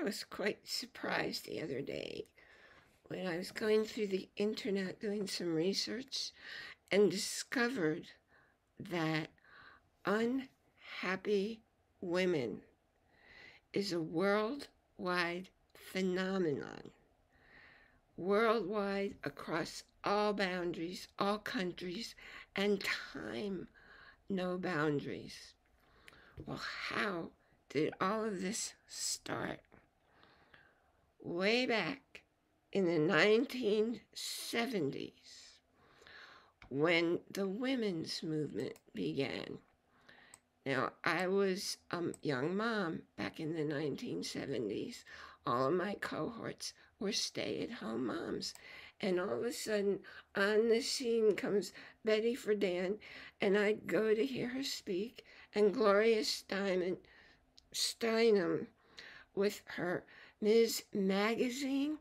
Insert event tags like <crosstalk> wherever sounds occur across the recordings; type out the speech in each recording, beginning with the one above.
I was quite surprised the other day when I was going through the internet doing some research and discovered that unhappy women is a worldwide phenomenon. Worldwide, across all boundaries, all countries, and time, no boundaries. Well, how did all of this start? Way back in the 1970s, when the women's movement began. Now, I was a young mom back in the 1970s. All of my cohorts were stay at home moms. And all of a sudden, on the scene comes Betty Friedan, and I go to hear her speak, and Gloria Steinem, Steinem with her Ms. Magazine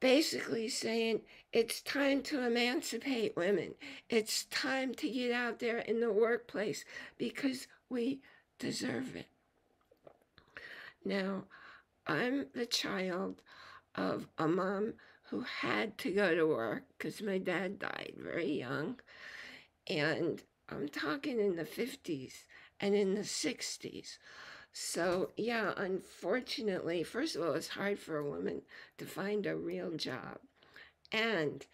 basically saying it's time to emancipate women. It's time to get out there in the workplace because we deserve it. Now, I'm the child of a mom who had to go to work because my dad died very young. And I'm talking in the 50s and in the 60s. So, yeah, unfortunately, first of all, it's hard for a woman to find a real job. And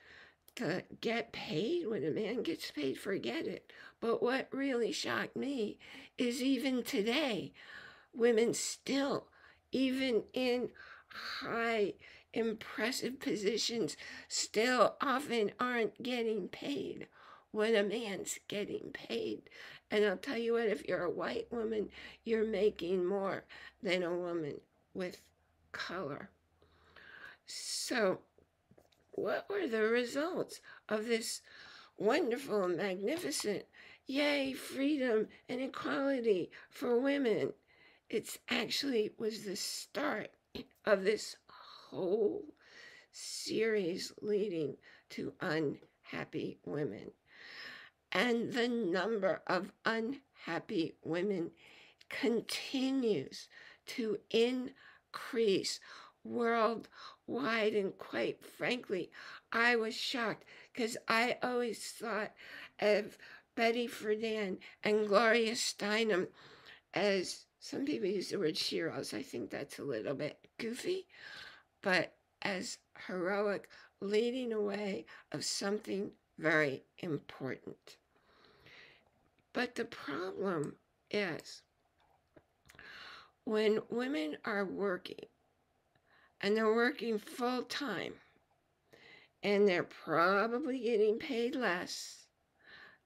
to get paid when a man gets paid, forget it. But what really shocked me is even today, women still, even in high, impressive positions, still often aren't getting paid when a man's getting paid. And I'll tell you what, if you're a white woman, you're making more than a woman with color. So, what were the results of this wonderful magnificent, yay, freedom and equality for women? It's actually was the start of this whole series leading to unhappy women and the number of unhappy women continues to increase worldwide. And quite frankly, I was shocked because I always thought of Betty Friedan and Gloria Steinem as some people use the word heroes. I think that's a little bit goofy, but as heroic leading away of something very important. But the problem is when women are working and they're working full time and they're probably getting paid less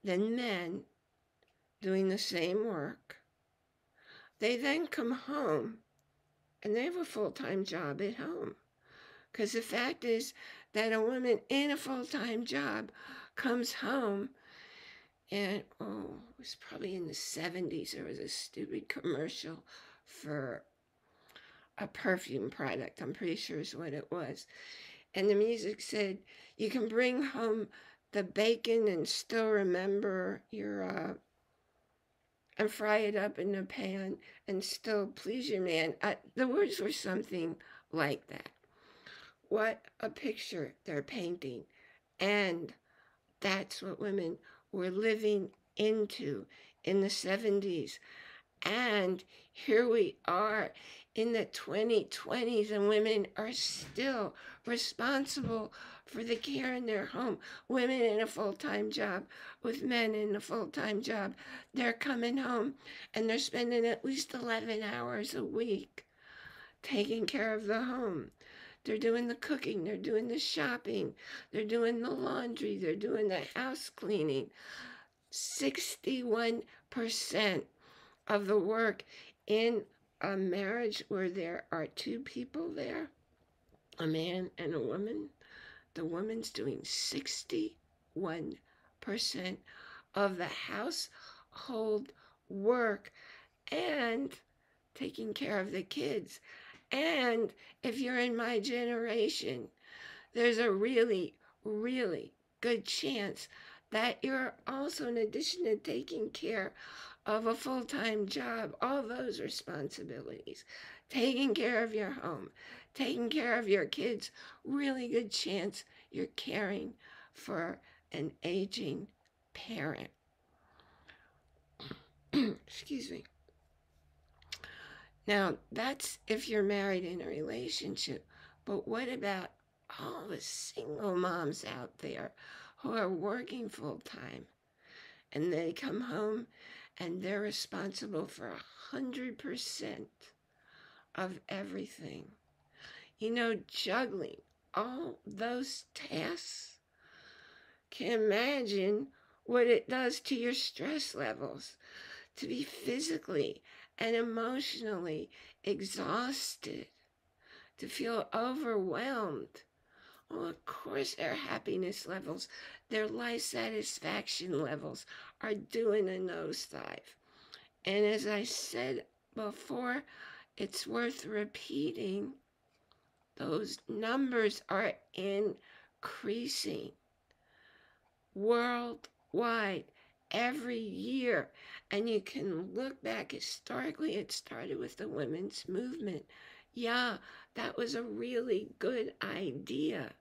than men doing the same work, they then come home and they have a full time job at home. Because the fact is that a woman in a full time job comes home and oh, it was probably in the 70s. There was a stupid commercial for a perfume product. I'm pretty sure is what it was. And the music said, you can bring home the bacon and still remember your, uh, and fry it up in a pan and still please your man. Uh, the words were something like that. What a picture they're painting. And that's what women were living into in the 70s. And here we are in the 2020s, and women are still responsible for the care in their home. Women in a full time job with men in a full time job. They're coming home and they're spending at least 11 hours a week taking care of the home. They're doing the cooking, they're doing the shopping, they're doing the laundry, they're doing the house cleaning. 61% of the work in a marriage where there are two people there, a man and a woman, the woman's doing 61% of the household work and taking care of the kids. And if you're in my generation, there's a really, really good chance that you're also, in addition to taking care of a full time job, all those responsibilities, taking care of your home, taking care of your kids, really good chance you're caring for an aging parent. <clears throat> Excuse me. Now, that's if you're married in a relationship. But what about all the single moms out there who are working full time and they come home and they're responsible for a hundred percent of everything? You know, juggling all those tasks. Can imagine what it does to your stress levels to be physically and emotionally exhausted, to feel overwhelmed. Well, of course, their happiness levels, their life satisfaction levels are doing a nosedive. And as I said before, it's worth repeating those numbers are increasing worldwide every year. And you can look back historically, it started with the women's movement. Yeah, that was a really good idea,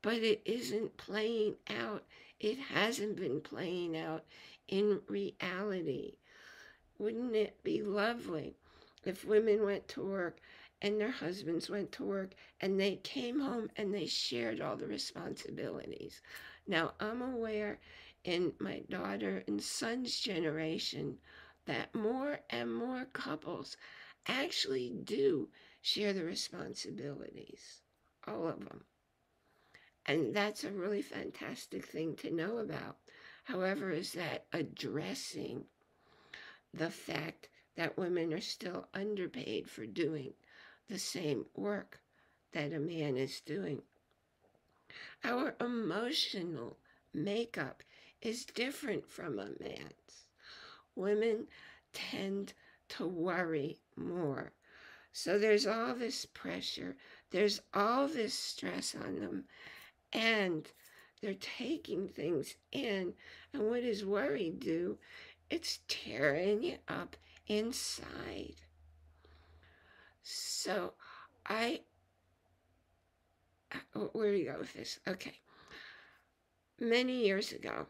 but it isn't playing out. It hasn't been playing out in reality. Wouldn't it be lovely if women went to work and their husbands went to work and they came home and they shared all the responsibilities. Now, I'm aware in my daughter and son's generation that more and more couples actually do share the responsibilities, all of them. And that's a really fantastic thing to know about. However, is that addressing the fact that women are still underpaid for doing the same work that a man is doing. Our emotional makeup is different from a man's. Women tend to worry more. So there's all this pressure, there's all this stress on them, and they're taking things in. And what does worry do? It's tearing you up inside. So I, uh, where do you go with this? Okay. Many years ago,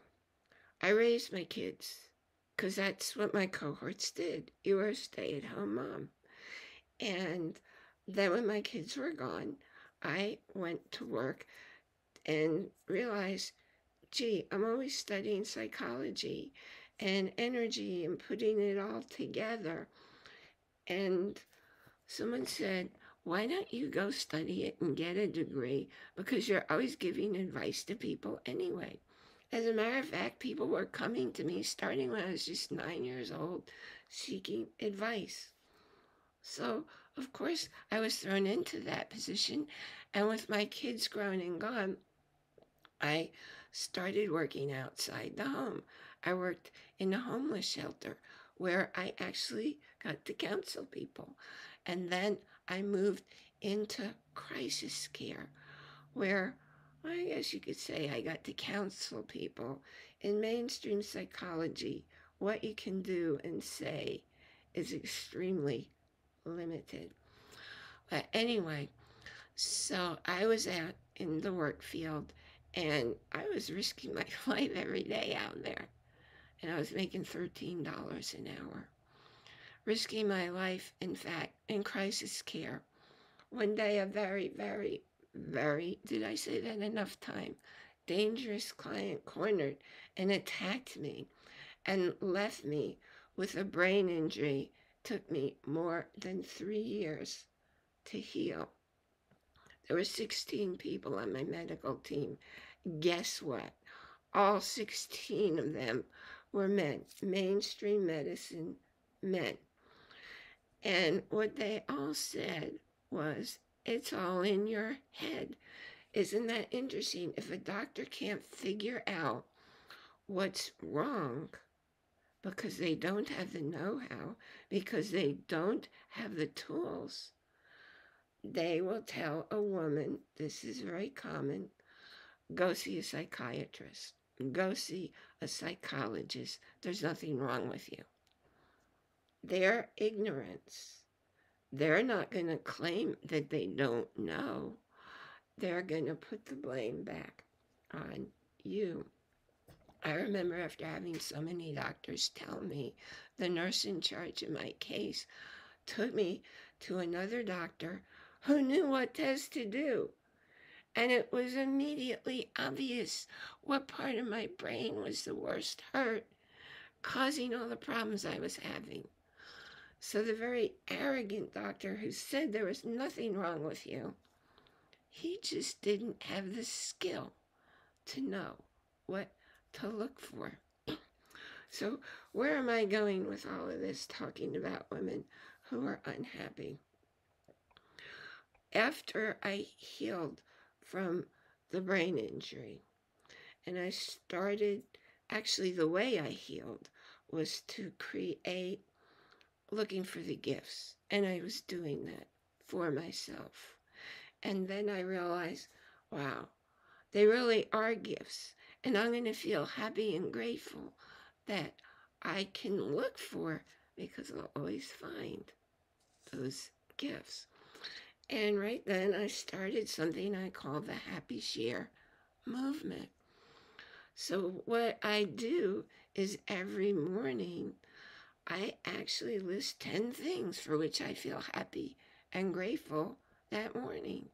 I raised my kids because that's what my cohorts did. You were a stay at home mom. And then when my kids were gone, I went to work and realized, gee, I'm always studying psychology and energy and putting it all together. And someone said, why don't you go study it and get a degree? Because you're always giving advice to people anyway. As a matter of fact, people were coming to me starting when I was just nine years old, seeking advice. So, of course, I was thrown into that position. And with my kids grown and gone, I started working outside the home. I worked in a homeless shelter where I actually got to counsel people. And then I moved into crisis care where I guess you could say I got to counsel people in mainstream psychology. What you can do and say is extremely limited. But anyway, so I was out in the work field and I was risking my <laughs> life every day out there. And I was making $13 an hour risking my life, in fact, in crisis care. One day, a very, very, very, did I say that enough time? Dangerous client cornered and attacked me and left me with a brain injury. Took me more than three years to heal. There were 16 people on my medical team. Guess what? All 16 of them were men, mainstream medicine men. And what they all said was, it's all in your head. Isn't that interesting? If a doctor can't figure out what's wrong because they don't have the know how, because they don't have the tools, they will tell a woman, this is very common, go see a psychiatrist, go see a psychologist. There's nothing wrong with you their ignorance, they're not going to claim that they don't know. They're going to put the blame back on you. I remember after having so many doctors tell me, the nurse in charge of my case took me to another doctor who knew what test to do. And it was immediately obvious what part of my brain was the worst hurt, causing all the problems I was having. So the very arrogant doctor who said there was nothing wrong with you, he just didn't have the skill to know what to look for. <clears throat> so where am I going with all of this talking about women who are unhappy? After I healed from the brain injury and I started, actually the way I healed was to create looking for the gifts. And I was doing that for myself. And then I realized, wow, they really are gifts. And I'm going to feel happy and grateful that I can look for because I'll always find those gifts. And right then I started something I call the Happy Share movement. So what I do is every morning I actually list 10 things for which I feel happy and grateful that morning.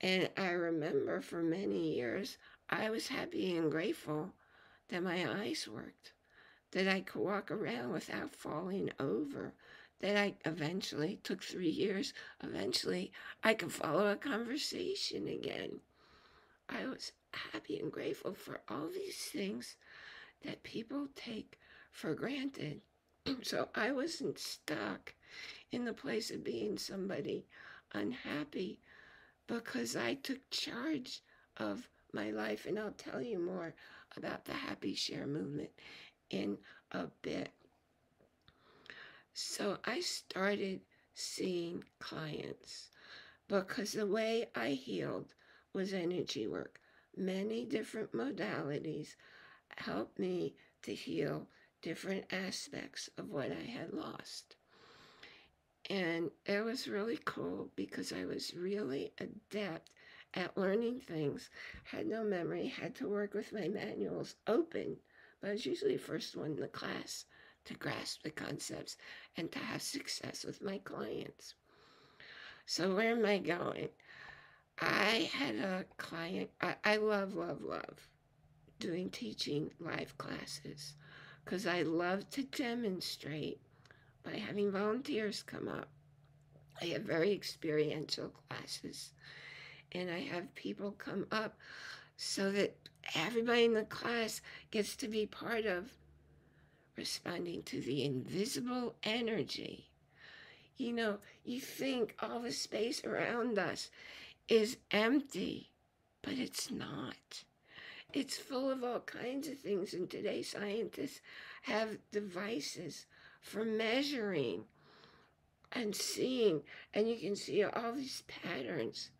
And I remember for many years, I was happy and grateful that my eyes worked, that I could walk around without falling over, that I eventually took three years, eventually I could follow a conversation again. I was happy and grateful for all these things that people take for granted. <clears throat> so I wasn't stuck in the place of being somebody unhappy because I took charge of my life. And I'll tell you more about the Happy Share movement in a bit. So I started seeing clients because the way I healed was energy work. Many different modalities helped me to heal different aspects of what I had lost. And it was really cool because I was really adept at learning things, had no memory, had to work with my manuals open, but I was usually the first one in the class to grasp the concepts and to have success with my clients. So where am I going? I had a client, I, I love, love, love doing teaching live classes because I love to demonstrate by having volunteers come up. I have very experiential classes, and I have people come up so that everybody in the class gets to be part of responding to the invisible energy. You know, you think all the space around us is empty, but it's not. It's full of all kinds of things, and today scientists have devices for measuring and seeing, and you can see all these patterns.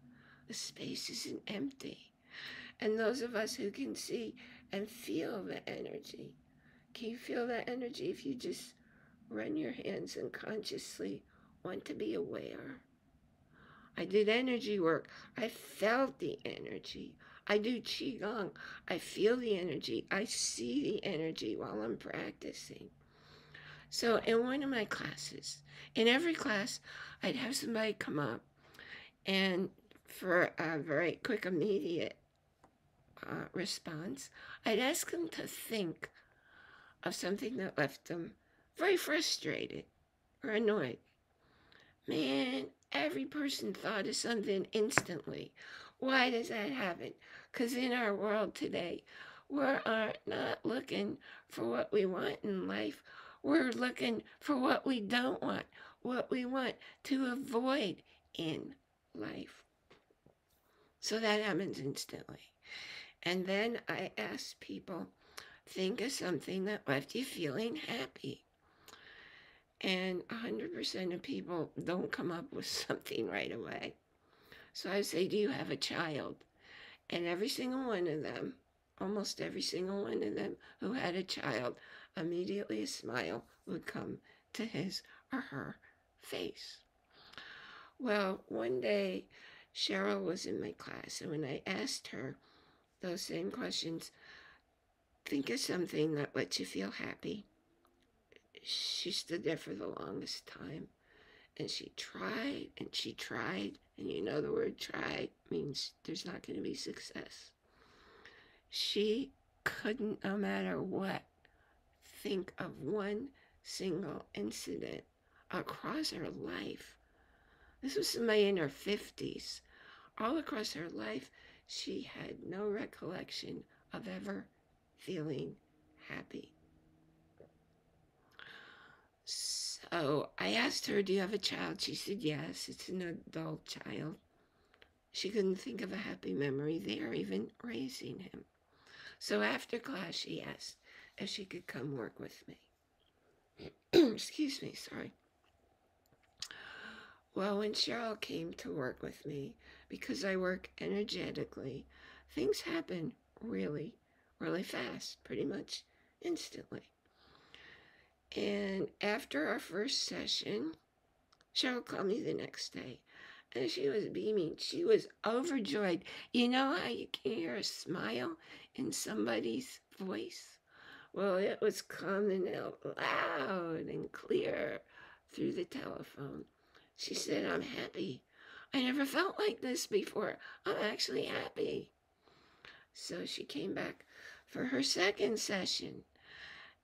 The space isn't empty. And those of us who can see and feel the energy, can you feel that energy if you just run your hands and consciously want to be aware? I did energy work. I felt the energy. I do Qigong. I feel the energy. I see the energy while I'm practicing. So in one of my classes, in every class, I'd have somebody come up and for a very quick, immediate uh, response, I'd ask them to think of something that left them very frustrated or annoyed. Man, every person thought of something instantly. Why does that happen? Because in our world today, we're not looking for what we want in life. We're looking for what we don't want, what we want to avoid in life. So that happens instantly. And then I ask people, think of something that left you feeling happy. And 100% of people don't come up with <laughs> something right away. So I say, Do you have a child? And every single one of them, almost every single one of them who had a child, immediately a smile would come to his or her face. Well, one day Cheryl was in my class, and when I asked her those same questions, think of something that lets you feel happy. She stood there for the longest time and she tried and she tried, and you know the word tried means there's not going to be success. She couldn't, no matter what, think of one single incident across her life. This was somebody in her 50s. All across her life, she had no recollection of ever feeling happy. So Oh, I asked her, Do you have a child? She said, Yes, it's an adult child. She couldn't think of a happy memory there, even raising him. So after class, she asked if she could come work with me. <clears throat> Excuse me, sorry. Well, when Cheryl came to work with me, because I work energetically, things happen really, really fast, pretty much instantly. And after our first session, Cheryl called me the next day and she was beaming. She was overjoyed. You know how you can hear a smile in somebody's voice? Well, it was coming out loud and clear through the telephone. She said, I'm happy. I never felt like this before. I'm actually happy. So she came back for her second session.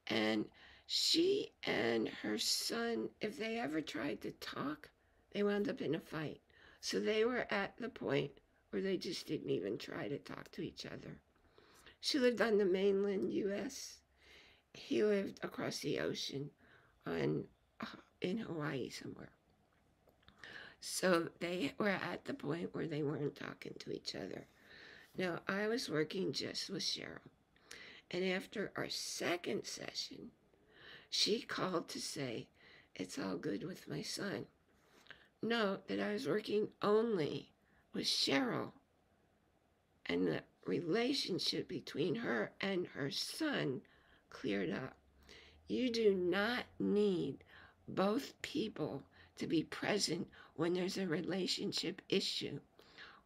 And she and her son, if they ever tried to talk, they wound up in a fight. So they were at the point where they just didn't even try to talk to each other. She lived on the mainland U.S. He lived across the ocean on uh, in Hawaii somewhere. So they were at the point where they weren't talking to each other. Now, I was working just with Cheryl. And after our second session, she called to say, It's all good with my son. Note that I was working only with Cheryl, and the relationship between her and her son cleared up. You do not need both people to be present when there's a relationship issue.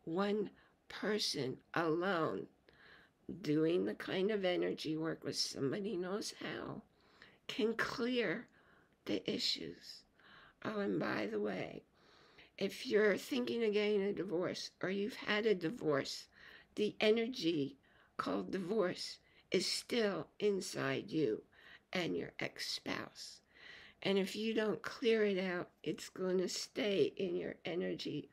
One person alone doing the kind of energy work with somebody knows how can clear the issues. Oh, and by the way, if you're thinking of getting a divorce or you've had a divorce, the energy called divorce is still inside you and your ex spouse. And if you don't clear it out, it's going to stay in your energy,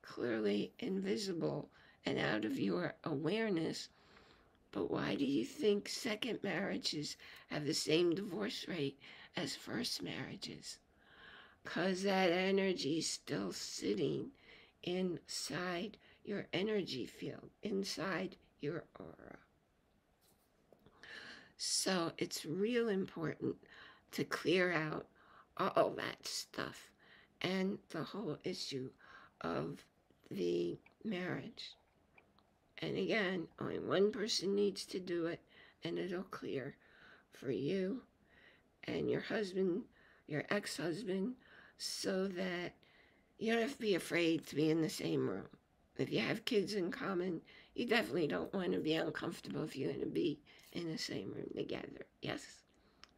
clearly invisible and out of your awareness but why do you think second marriages have the same divorce rate as first marriages? Because that energy is still sitting inside your energy field, inside your aura. So it's real important to clear out all that stuff and the whole issue of the marriage. And again, only one person needs to do it, and it'll clear for you and your husband, your ex husband, so that you don't have to be afraid to be in the same room. If you have kids in common, you definitely don't want to be uncomfortable if you're going to be in the same room together. Yes?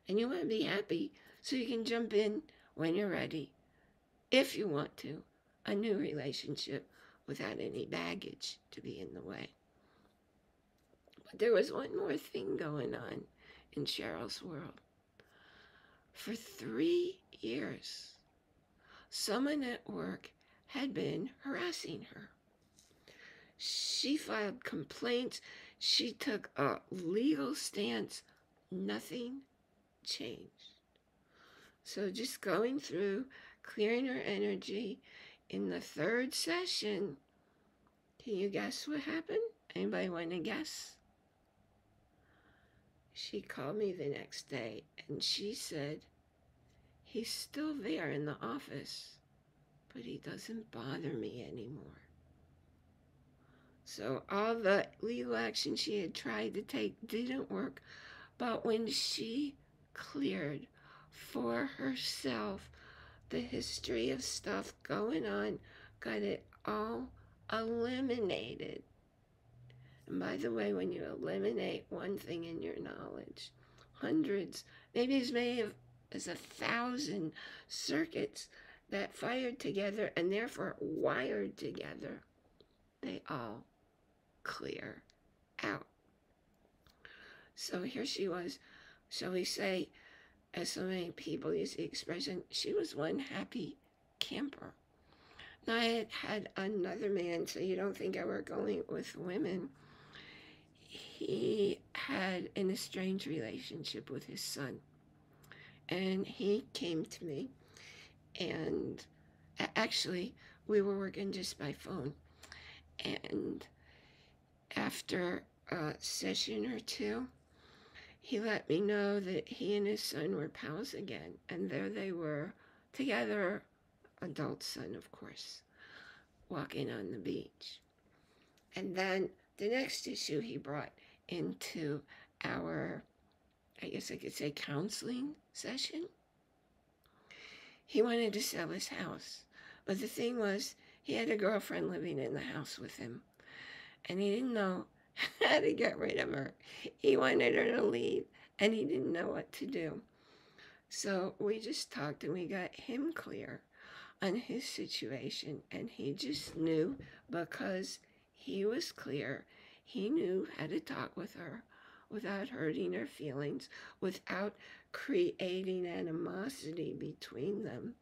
And you want to be happy so you can jump in when you're ready, if you want to, a new relationship without any baggage to be in the way. But there was one more thing going on in Cheryl's world. For three years, someone at work had been harassing her. She filed complaints. She took a legal stance. Nothing changed. So just going through, clearing her energy, in the third session, can you guess what happened? Anybody want to guess? She called me the next day and she said, He's still there in the office, but he doesn't bother me anymore. So all the legal action she had tried to take didn't work. But when she cleared for herself the history of stuff going on got it all eliminated. And by the way, when you eliminate one thing in your knowledge, hundreds, maybe as many as a thousand circuits that fired together and therefore wired together, they all clear out. So here she was, shall we say, as so many people use the expression, she was one happy camper. Now, I had had another man, so you don't think I were going with women. He had an estranged relationship with his son. And he came to me, and actually, we were working just by phone. And after a session or two, he let me know that he and his son were pals again. And there they were together, adult son, of course, walking on the beach. And then the next issue he brought into our, I guess I could say, counseling session. He wanted to sell his house. But the thing was, he had a girlfriend living in the house with him. And he didn't know <laughs> how to get rid of her. He wanted her to leave, and he didn't know what to do. So we just talked and we got him clear on his situation. And he just knew because he was clear, he knew how to talk with her without hurting her feelings, without creating animosity between them.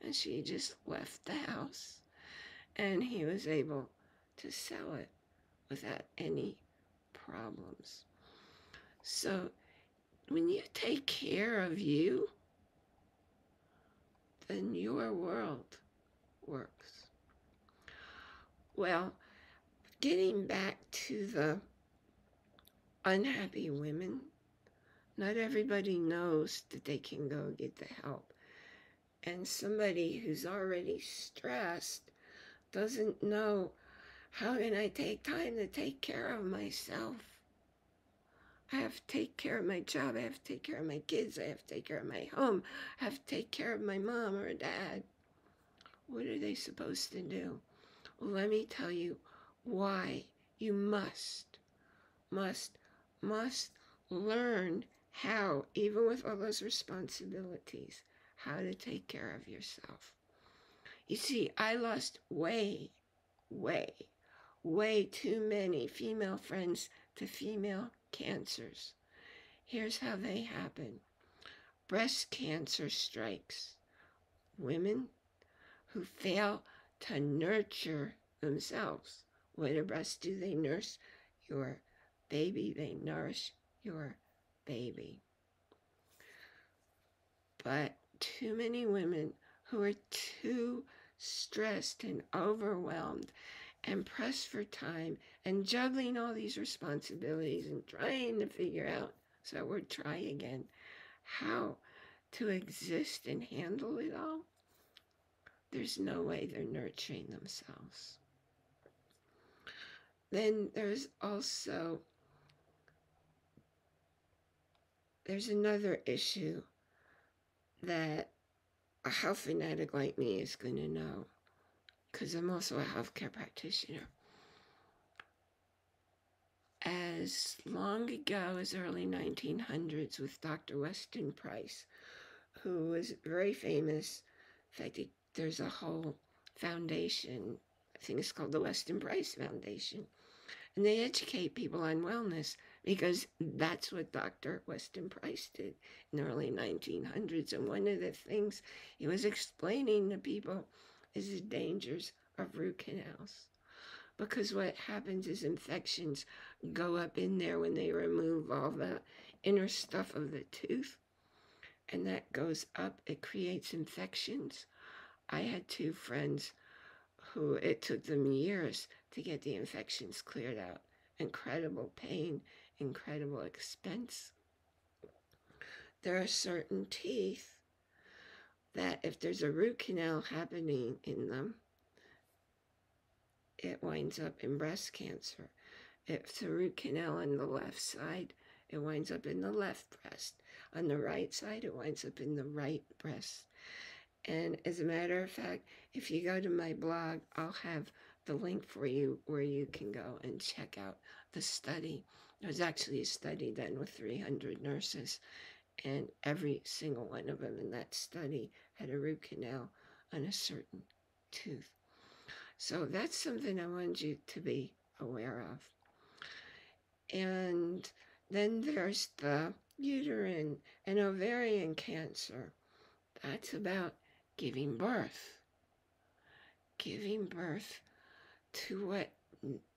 And she just left the house. And he was able to sell it without any problems. So when you take care of you, then your world works. Well, getting back to the unhappy women, not everybody knows that they can go get the help. And somebody who's already stressed doesn't know how can I take time to take care of myself? I have to take care of my job. I have to take care of my kids. I have to take care of my home. I have to take care of my mom or dad. What are they supposed to do? Well, let me tell you why you must, must, must learn how, even with all those responsibilities, how to take care of yourself. You see, I lost way, way, way too many female friends to female cancers. Here's how they happen breast cancer strikes women who fail to nurture themselves. What do breasts do? They nurse your baby, they nourish your baby. But too many women who are too stressed and overwhelmed and pressed for time and juggling all these responsibilities and trying to figure out, so we're try again, how to exist and handle it all, there's no way they're nurturing themselves. Then there's also there's another issue that a health fanatic like me is going to know because I'm also a healthcare practitioner. As long ago as early 1900s with Dr. Weston Price, who was very famous. In fact, there's a whole foundation, I think it's called the Weston Price Foundation, and they educate people on wellness because that's what Dr. Weston Price did in the early 1900s. And one of the things he was explaining to people is the dangers of root canals. Because what happens is infections go up in there when they remove all the inner stuff of the tooth. And that goes up, it creates infections. I had two friends who it took them years to get the infections cleared out. Incredible pain, incredible expense. There are certain teeth that if there's a root canal happening in them, it winds up in breast cancer. If a root canal on the left side, it winds up in the left breast. On the right side, it winds up in the right breast. And as a matter of fact, if you go to my blog, I'll have the link for you where you can go and check out the study. There was actually a study done with 300 nurses, and every single one of them in that study had a root canal on a certain tooth. So that's something I want you to be aware of. And then there's the uterine and ovarian cancer. That's about giving birth. Giving birth to what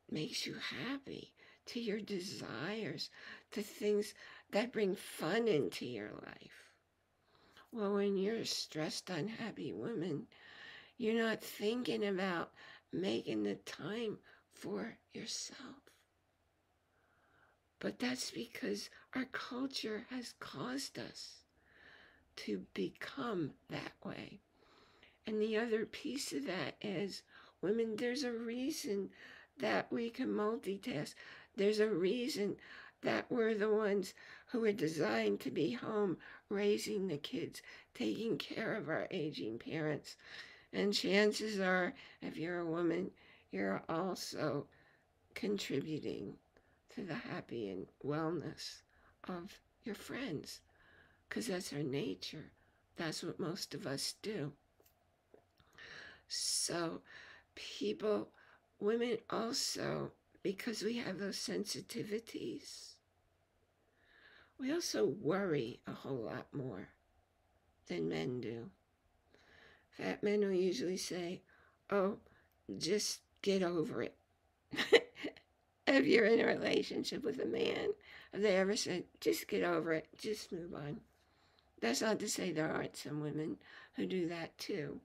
makes you happy, to your desires, to things that bring fun into your life. Well, when you're a stressed, unhappy woman, you're not thinking about making the time for yourself. But that's because our culture has caused us to become that way. And the other piece of that is women, there's a reason that we can multitask. There's a reason that we're the ones who are designed to be home raising the kids, taking care of our aging parents. And chances are, if you're a woman, you're also contributing to the happy and wellness of your friends because that's our nature. That's what most of us do. So, people, women also, because we have those sensitivities, we also worry a whole lot more than men do. Fat men will usually say, Oh, just get over it. <laughs> if you're in a relationship with a man, have they ever said, just get over it, just move on? That's not to say there aren't some women who do that too.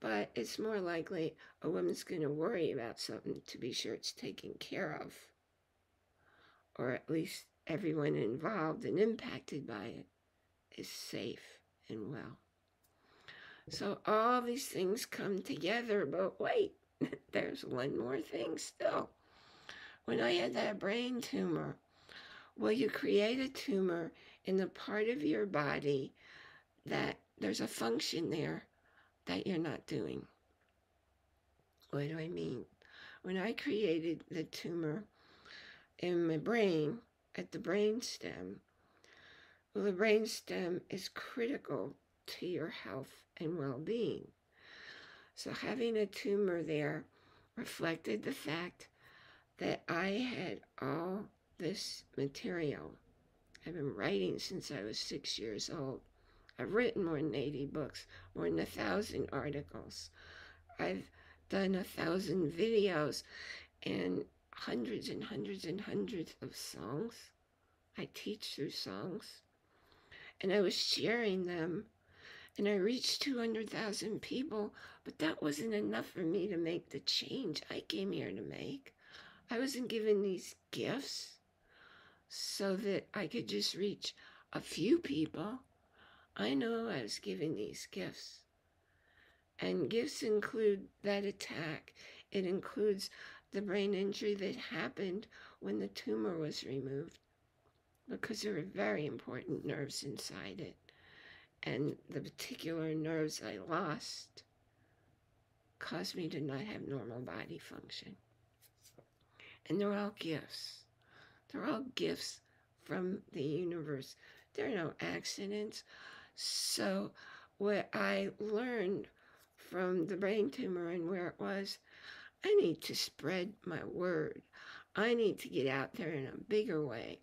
But it's more likely a woman's going to worry about something to be sure it's taken care of. Or at least everyone involved and impacted by it is safe and well. So all these things come together, but wait, <laughs> there's one more thing still. When I had that brain tumor, well, you create a tumor in the part of your body that there's a function there that you're not doing. What do I mean? When I created the tumor in my brain at the brain stem, well, the brain stem is critical to your health and well being. So, having a tumor there reflected the fact that I had all this material I've been writing since I was six years old. I've written more than 80 books, more than a thousand articles. I've done a thousand videos and hundreds and hundreds and hundreds of songs. I teach through songs. And I was sharing them. And I reached 200,000 people, but that wasn't enough for me to make the change I came here to make. I wasn't given these gifts so that I could just reach a few people. I know I was given these gifts. And gifts include that attack. It includes the brain injury that happened when the tumor was removed because there were very important nerves inside it. And the particular nerves I lost caused me to not have normal body function. And they're all gifts. They're all gifts from the universe. There are no accidents. So, what I learned from the brain tumor and where it was, I need to spread my word. I need to get out there in a bigger way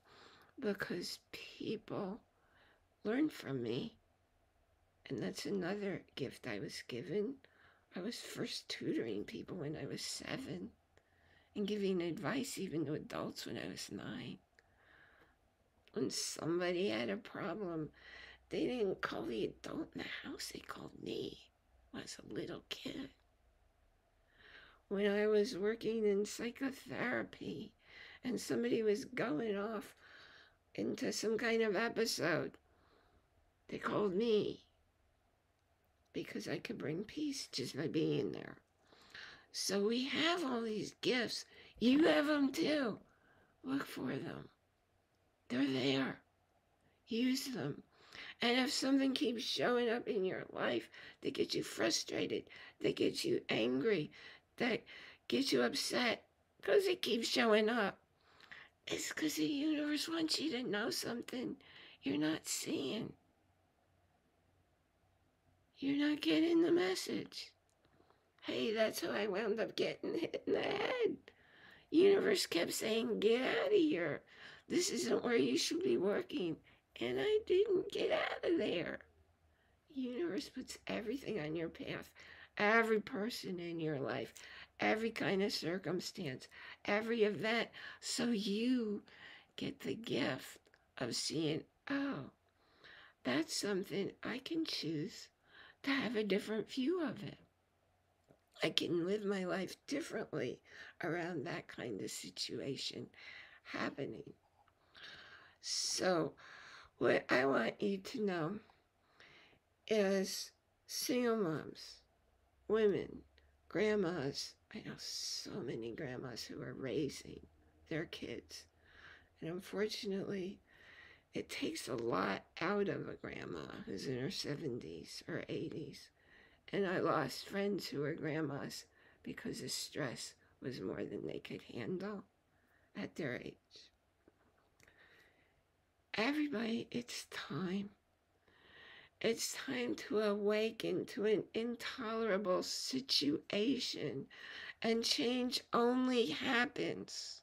because people learn from me. And that's another gift I was given. I was first tutoring people when I was seven and giving advice even to adults when I was nine. When somebody had a problem, they didn't call the adult in the house, they called me I was a little kid. When I was working in psychotherapy and somebody was going off into some kind of episode, they called me because I could bring peace just by being there. So we have all these gifts. You have them too. Look for them. They're there. Use them. And if something keeps showing up in your life that gets you frustrated, that gets you angry, that gets you upset, because it keeps showing up, it's because the universe wants you to know something you're not seeing. You're not getting the message. Hey, that's how I wound up getting hit in the head. Universe kept saying, get out of here. This isn't where you should be working. And I didn't get out of there. Universe puts everything on your path. Every person in your life, every kind of circumstance, every event. So you get the gift of seeing, oh, that's something I can choose to have a different view of it. I can live my life differently around that kind of situation happening. So, what I want you to know is single moms, women, grandmas. I know so many grandmas who are raising their kids. And unfortunately, it takes a lot out of a grandma who's in her 70s or 80s and I lost friends who were grandmas because the stress was more than they could handle at their age. Everybody, it's time. It's time to awaken to an intolerable situation, and change only happens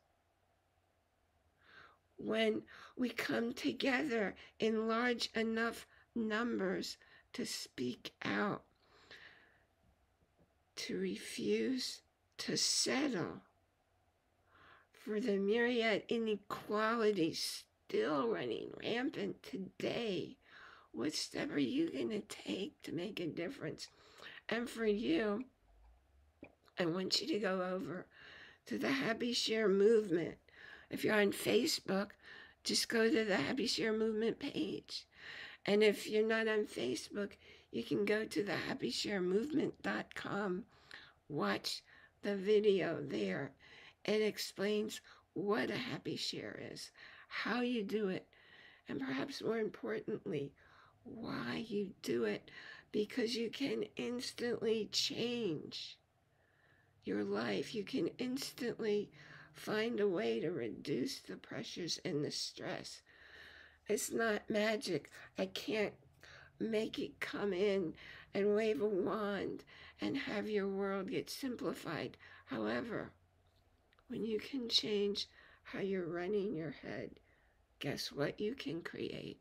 when we come together in large enough numbers to speak out to refuse to settle for the myriad inequalities still running rampant today. What step are you going to take to make a difference? And for you, I want you to go over to the Happy Share Movement. If you're on Facebook, just go to the Happy Share Movement page. And if you're not on Facebook, you can go to the happysharemovement.com, watch the video there. It explains what a happy share is, how you do it, and perhaps more importantly, why you do it, because you can instantly change your life. You can instantly find a way to reduce the pressures and the stress. It's not magic. I can't make it come in and wave a wand and have your world get simplified. However, when you can change how you're running your head, guess what you can create?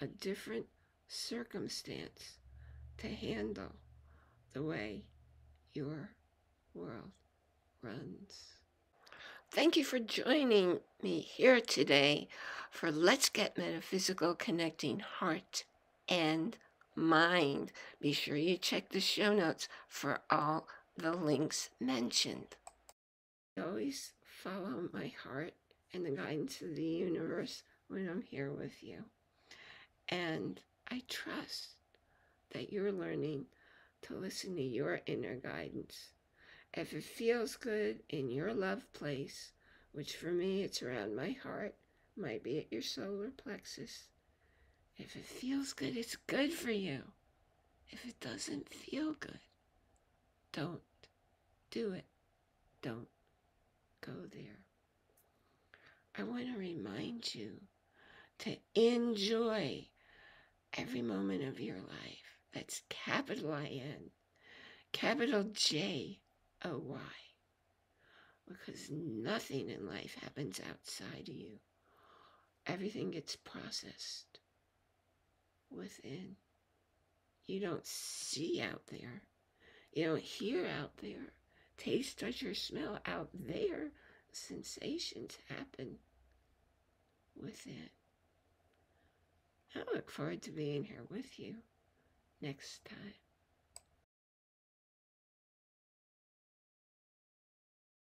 A different circumstance to handle the way your world runs. Thank you for joining me here today for Let's Get Metaphysical Connecting Heart and mind. Be sure you check the show notes for all the links mentioned. I always follow my heart and the guidance of the universe when I'm here with you. And I trust that you're learning to listen to your inner guidance. If it feels good in your love place, which for me it's around my heart, might be at your solar plexus, if it feels good, it's good for you. If it doesn't feel good, don't do it. Don't go there. I want to remind you to enjoy every moment of your life. That's capital I N, capital J O Y. Because nothing in life happens outside of you, everything gets processed within. You don't see out there. You don't hear out there. Taste, touch, or smell out there. Sensations happen within. I look forward to being here with you next time.